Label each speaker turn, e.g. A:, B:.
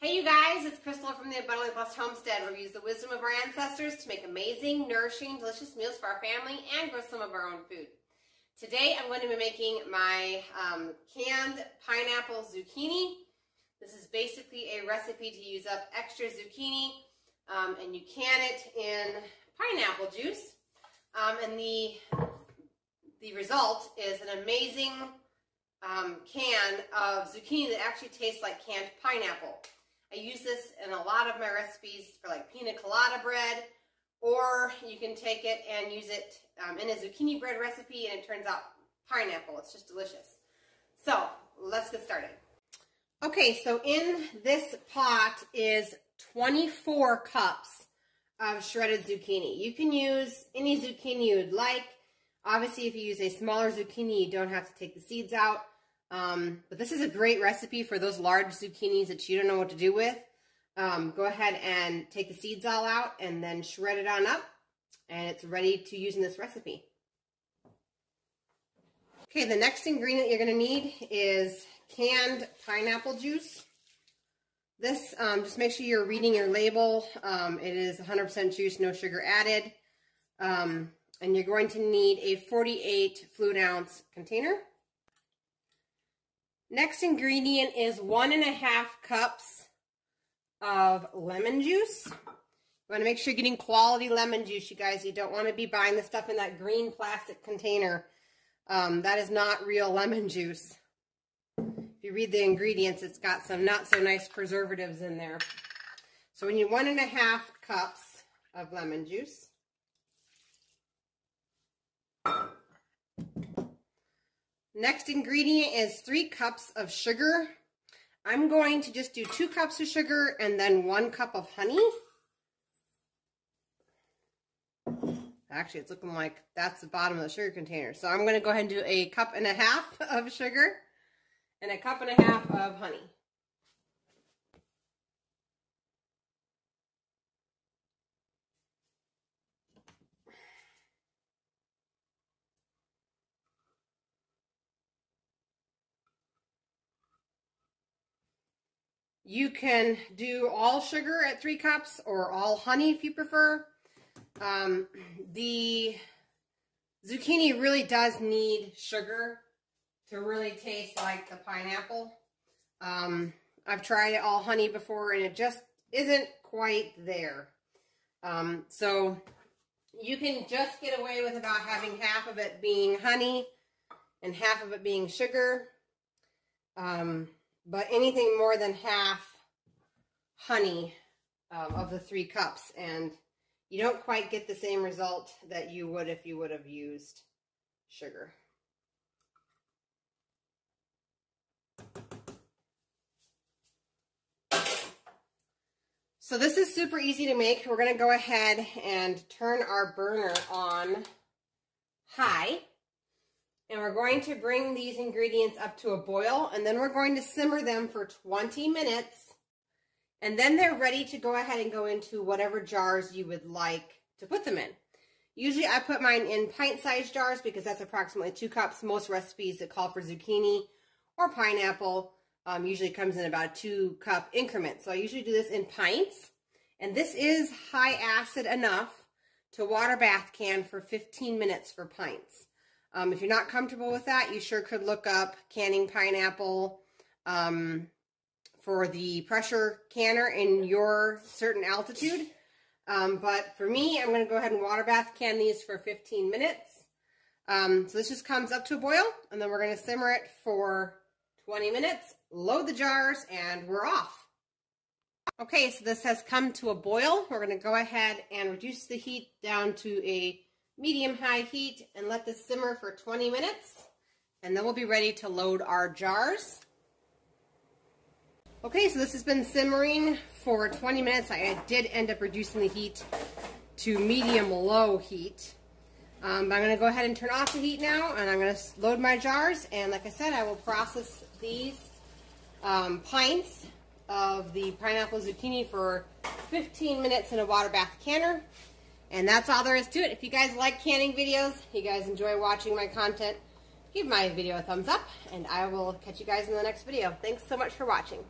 A: Hey you guys, it's Crystal from the Abundantly Blessed Homestead where we use the wisdom of our ancestors to make amazing, nourishing, delicious meals for our family and grow some of our own food. Today I'm going to be making my um, canned pineapple zucchini. This is basically a recipe to use up extra zucchini um, and you can it in pineapple juice. Um, and the, the result is an amazing um, can of zucchini that actually tastes like canned pineapple. I use this in a lot of my recipes for like pina colada bread, or you can take it and use it um, in a zucchini bread recipe and it turns out pineapple. It's just delicious. So let's get started. Okay, so in this pot is 24 cups of shredded zucchini. You can use any zucchini you'd like. Obviously, if you use a smaller zucchini, you don't have to take the seeds out. Um, but this is a great recipe for those large zucchinis that you don't know what to do with. Um, go ahead and take the seeds all out and then shred it on up. And it's ready to use in this recipe. Okay, the next ingredient you're going to need is canned pineapple juice. This, um, just make sure you're reading your label. Um, it is 100% juice, no sugar added. Um, and you're going to need a 48 fluid ounce container. Next ingredient is one and a half cups of lemon juice. You want to make sure you're getting quality lemon juice, you guys. You don't want to be buying the stuff in that green plastic container. Um, that is not real lemon juice. If you read the ingredients, it's got some not so nice preservatives in there. So we need one and a half cups of lemon juice. Next ingredient is three cups of sugar. I'm going to just do two cups of sugar and then one cup of honey. Actually, it's looking like that's the bottom of the sugar container. So I'm going to go ahead and do a cup and a half of sugar and a cup and a half of honey. You can do all sugar at three cups or all honey if you prefer. Um, the zucchini really does need sugar to really taste like the pineapple. Um, I've tried all honey before and it just isn't quite there. Um, so you can just get away with about having half of it being honey and half of it being sugar. Um, but anything more than half honey um, of the three cups and you don't quite get the same result that you would if you would have used sugar. So this is super easy to make. We're going to go ahead and turn our burner on high. And we're going to bring these ingredients up to a boil and then we're going to simmer them for 20 minutes. And then they're ready to go ahead and go into whatever jars you would like to put them in. Usually I put mine in pint-sized jars because that's approximately two cups. Most recipes that call for zucchini or pineapple um, usually comes in about a two cup increment. So I usually do this in pints. And this is high acid enough to water bath can for 15 minutes for pints. Um, if you're not comfortable with that, you sure could look up canning pineapple um, for the pressure canner in your certain altitude. Um, but for me, I'm going to go ahead and water bath can these for 15 minutes. Um, so this just comes up to a boil, and then we're going to simmer it for 20 minutes, load the jars, and we're off. Okay, so this has come to a boil. We're going to go ahead and reduce the heat down to a medium-high heat and let this simmer for 20 minutes. And then we'll be ready to load our jars. Okay, so this has been simmering for 20 minutes. I did end up reducing the heat to medium-low heat. Um, I'm going to go ahead and turn off the heat now, and I'm going to load my jars. And like I said, I will process these um, pints of the pineapple zucchini for 15 minutes in a water bath canner. And that's all there is to it. If you guys like canning videos, you guys enjoy watching my content, give my video a thumbs up, and I will catch you guys in the next video. Thanks so much for watching.